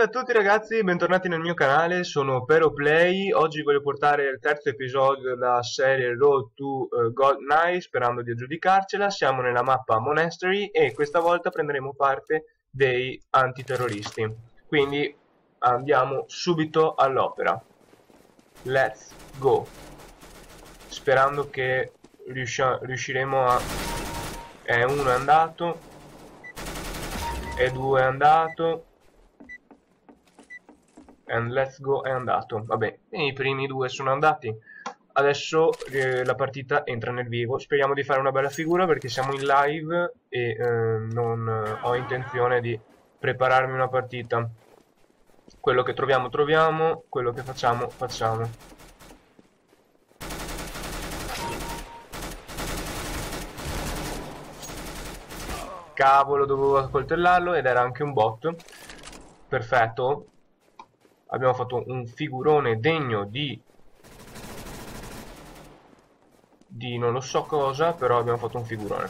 Ciao a tutti ragazzi, bentornati nel mio canale, sono PeroPlay, oggi voglio portare il terzo episodio della serie Road to uh, God Night, sperando di aggiudicarcela, siamo nella mappa Monastery e questa volta prenderemo parte dei antiterroristi, quindi andiamo subito all'opera, let's go, sperando che riusciremo a... è uno è andato, e due è andato, and let's go è andato. Vabbè i primi due sono andati. Adesso eh, la partita entra nel vivo. Speriamo di fare una bella figura perché siamo in live e eh, non ho intenzione di prepararmi una partita. Quello che troviamo troviamo. Quello che facciamo facciamo. Cavolo dovevo accoltellarlo ed era anche un bot. Perfetto abbiamo fatto un figurone degno di di non lo so cosa però abbiamo fatto un figurone.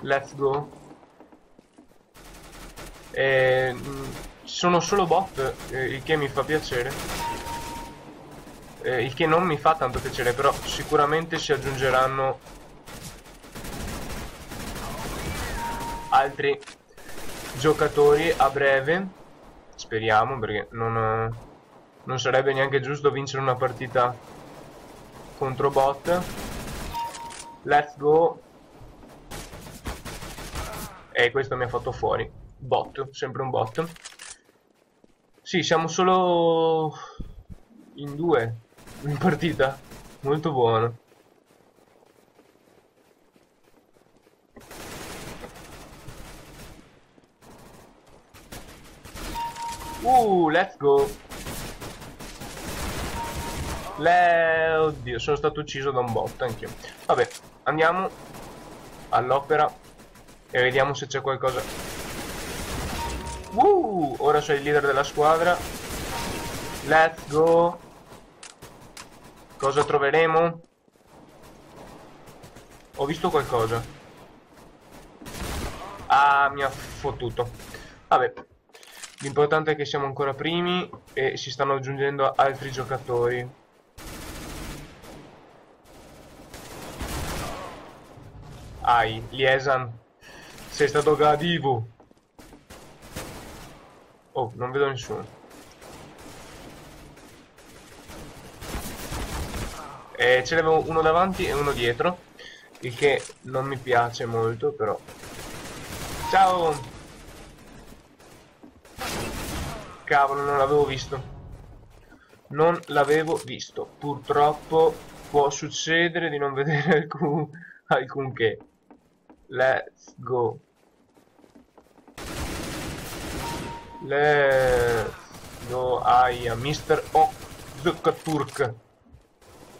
Let's go. E, mm, sono solo bot eh, il che mi fa piacere. Il che non mi fa tanto piacere però sicuramente si aggiungeranno altri giocatori a breve Speriamo perché non, non sarebbe neanche giusto vincere una partita contro bot. Let's go. E questo mi ha fatto fuori. Bot, sempre un bot. Sì, siamo solo in due in partita. Molto buono. Uh, let's go. Le... Oddio, sono stato ucciso da un bot anch'io. Vabbè, andiamo all'opera e vediamo se c'è qualcosa. Uh, ora sei il leader della squadra. Let's go. Cosa troveremo? Ho visto qualcosa. Ah, mi ha fottuto. Vabbè, L'importante è che siamo ancora primi e si stanno aggiungendo altri giocatori. Ai, Liesan, sei stato cattivo. Oh, non vedo nessuno. E ce n'avevo uno davanti e uno dietro, il che non mi piace molto, però. Ciao! Cavolo, non l'avevo visto. Non l'avevo visto. Purtroppo può succedere di non vedere alcun, alcunché. Let's go. Let's go. Aia, Mr. Okzukturk.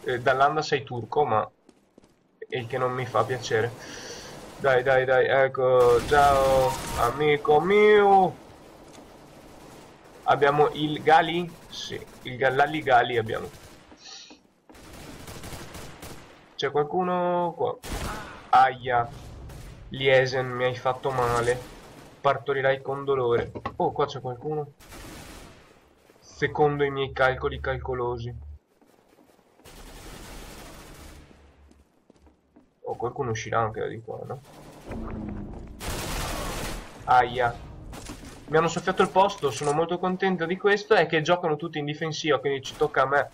Eh, Dall'anda sei turco, ma... Il che non mi fa piacere. Dai, dai, dai, ecco. Ciao, amico mio. Abbiamo il Gali? Sì, il Gallali Gali abbiamo. C'è qualcuno qua? Aia. Liesen, mi hai fatto male. Partorirai con dolore. Oh, qua c'è qualcuno. Secondo i miei calcoli calcolosi. Oh, qualcuno uscirà anche da di qua, no? Aia mi hanno soffiato il posto, sono molto contento di questo, è che giocano tutti in difensiva, quindi ci tocca a me,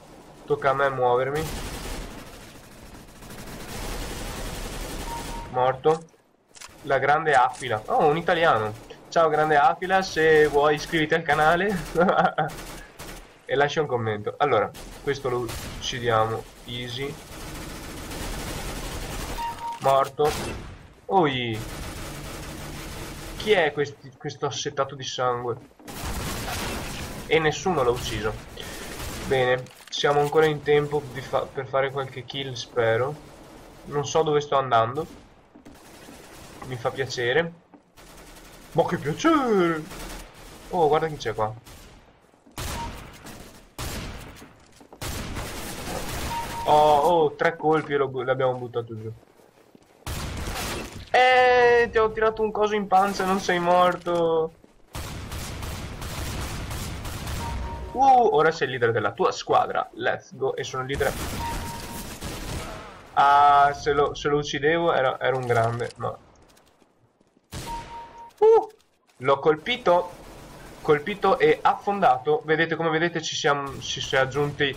tocca a me muovermi. Morto. La grande Aquila. Oh, un italiano. Ciao grande Aquila, se vuoi iscriviti al canale e lascia un commento. Allora, questo lo uccidiamo. Easy. Morto. Oi. Chi è questi, questo assetato di sangue? E nessuno l'ha ucciso. Bene, siamo ancora in tempo fa per fare qualche kill, spero. Non so dove sto andando. Mi fa piacere. Ma che piacere! Oh, guarda chi c'è qua. Oh, oh, tre colpi e l'abbiamo buttato giù. Eh, ti ho tirato un coso in pancia e non sei morto. Uh, ora sei il leader della tua squadra. Let's go. E sono il leader... Ah, se lo, se lo uccidevo era, era, un grande, ma... Uh, l'ho colpito. Colpito e affondato. Vedete, come vedete, ci siamo, ci si è aggiunti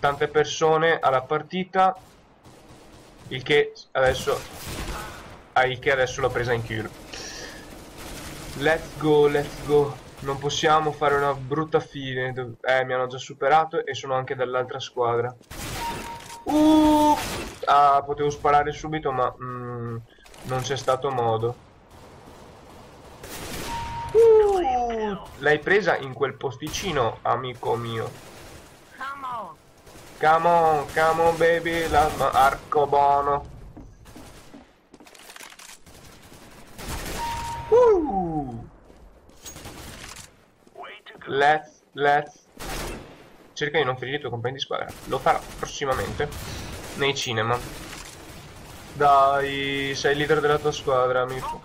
tante persone alla partita. Il che adesso... Ah, il che adesso l'ho presa in kill. Let's go, let's go. Non possiamo fare una brutta fine. Eh, mi hanno già superato e sono anche dall'altra squadra. Uh! Ah, potevo sparare subito, ma mm, non c'è stato modo. Uh! L'hai presa in quel posticino, amico mio. Come on, come on baby, la arco Let's, let's. Cerca di non ferire i tuoi compagni di squadra. Lo farò prossimamente nei cinema. Dai, sei il leader della tua squadra, amico.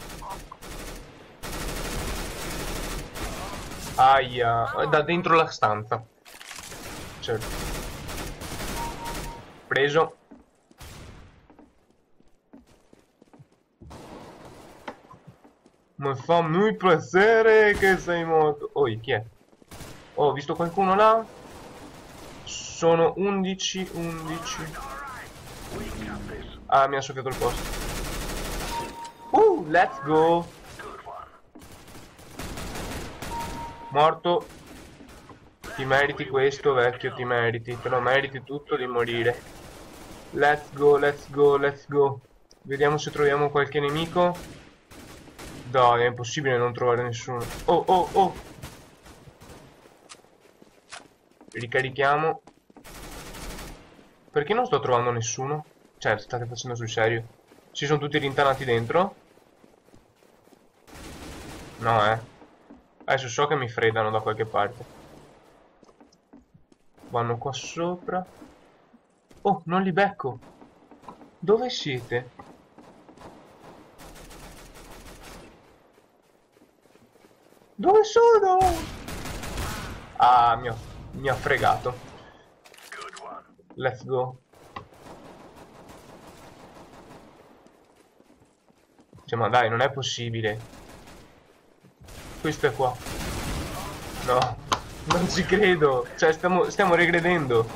Aia, da dentro la stanza. Certo. Preso. Mi fa muy piacere che sei morto. Oi, chi è? Oh, ho visto qualcuno là? Sono 11, 11. Ah, mi ha soffiato il posto. Uh, let's go. Morto. Ti meriti questo, vecchio, ti meriti. Te lo meriti tutto di morire. Let's go, let's go, let's go. Vediamo se troviamo qualche nemico. Dai, è impossibile non trovare nessuno. Oh, oh, oh. Ricarichiamo. Perché non sto trovando nessuno? Cioè, state facendo sul serio. Ci sono tutti rintanati dentro? No, eh. Adesso so che mi freddano da qualche parte. Vanno qua sopra. Oh, non li becco. Dove siete? Dove sono? Ah, mio mi ha fregato. Let's go. Cioè, ma dai, non è possibile. Questo è qua. No, non ci credo. Cioè, stiamo, stiamo regredendo.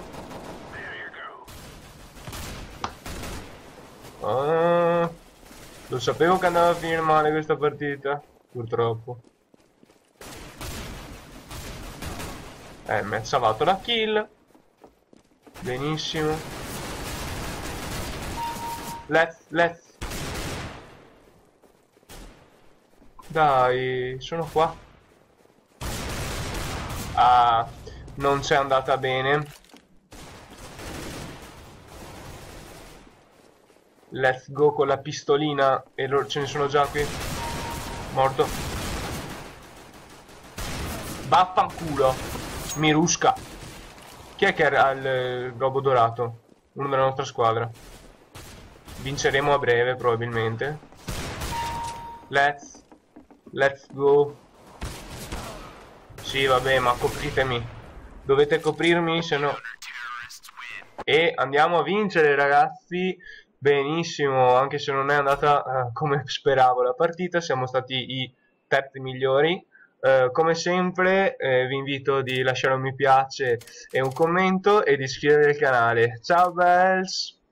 Ah, lo sapevo che andava a finire male questa partita. Purtroppo. Eh, mi ha salvato la kill. Benissimo. Let's, let's. Dai, sono qua. Ah, non c'è andata bene. Let's go con la pistolina e loro ce ne sono già qui. Morto. Vaffanculo. Miruska. Chi è che ha il globo dorato? Uno della nostra squadra. Vinceremo a breve, probabilmente. Let's. Let's go. Sì, vabbè, ma copritemi. Dovete coprirmi, se no... E andiamo a vincere, ragazzi. Benissimo, anche se non è andata uh, come speravo la partita. Siamo stati i terzi migliori. Eh, come sempre eh, vi invito di lasciare un mi piace e un commento e di iscrivervi al canale. Ciao bells!